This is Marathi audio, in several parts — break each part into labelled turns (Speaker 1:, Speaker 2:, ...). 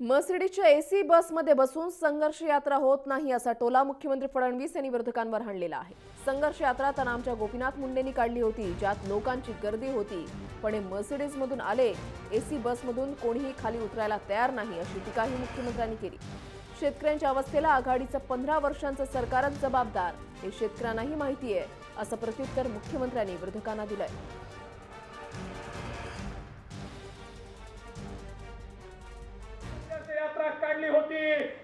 Speaker 1: मर्सिडीजच्या एसी बसमध्ये बसून संघर्ष यात्रा होत नाही असा टोला मुख्यमंत्री फडणवीस यांनी विरोधकांवर हाणलेला आहे. संघर्ष यात्रा तर आमच्या गोपीनाथ मुंडेंनी काढली होती ज्यात लोकांची गर्दी होती. पण हे मर्सिडीजमधून आले एसी बसमधून कोणीही खाली उतरायला तयार नाही अशी टीकाही मुख्यमंत्र्यांनी केली. शेतकऱ्यांच्या अवस्थेला आघाडीचं पंधरा वर्षांचं सरकारच जबाबदार. हे शेतकऱ्यांनाही माहिती आहे असं प्रत्युत्तर मुख्यमंत्र्यांनी विरोधकांना दिलंय.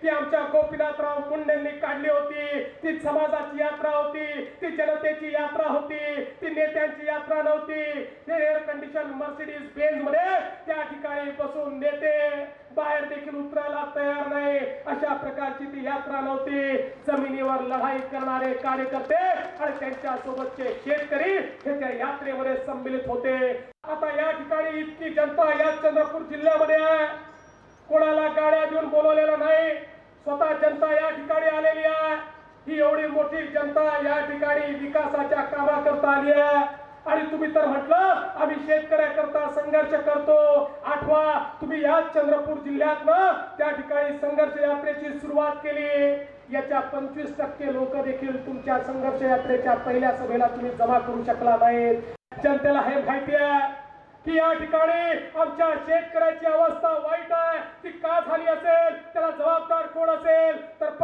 Speaker 2: ती आमच्या गोपीनाथराव मुंडेंनी काढली होती. ती समाजाची यात्रा होती. ती जनतेची यात्रा होती. ती नेत्यांची यात्रा नव्हती. ते एअर कंडिशन मर्सिडीज बेंजमध्ये त्या ठिकाणी बसून नेते बाहेर देखील उतरायला तयार नाही. अशा प्रकारची ती यात्रा नव्हती. जमिनीवर लढाई करणारे कार्यकर्ते आणि त्यांच्या सोबतचे शेतकरी हे त्या यात्रेमध्ये सम्मिलित होते. आता या ठिकाणी इतकी जनता या चंद्रपूर जिल्ह्यामध्ये आहे. कोणाला गाड्या देऊन बोलवलेलं नाही. स्वतः जनता या ठिकाणी आलेली आहे. ही एवढी मोठी जनता या ठिकाणी विकासाच्या कामाकरता आली आहे. आणि तुम्ही तर म्हटलं आम्ही शेतकऱ्याकरता संघर्ष करतो. आठवा तुम्ही याच चंद्रपूर जिल्ह्यात ना त्या ठिकाणी संघर्ष यात्रेची सुरुवात केली. याच्या पंचवीस टक्के लोक देखील तुमच्या संघर्ष यात्रेच्या पहिल्या सभेला तुम्ही जमा करू शकला नाहीत. जनतेला हे माहिती आहे की या ठिकाणी आमच्या शेतकऱ्याची अवस्था वाईट आहे. ती का झाली असेल? त्याला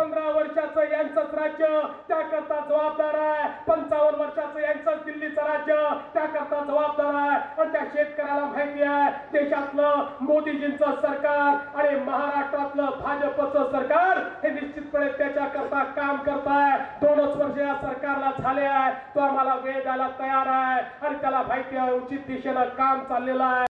Speaker 2: पंधरा वर्षाचं यांचंच राज्य त्याकरता जबाबदार आहे. पंचावन्न वर्षाचं यांचंच दिल्लीचं राज्य त्याकरता जबाबदार आहे. आणि त्या शेतकऱ्याला माहिती आहे देशातलं मोदीजींचं सरकार आणि महाराष्ट्रातलं भाजपचं सरकार हे निश्चितपणे त्याच्याकरता काम करत आहे. दोनच वर्ष या सरकारला झाले आहे. तो आम्हाला वेळ द्यायला तयार आहे आणि त्याला माहिती आहे उचित दिशेनं काम चाललेलं आहे.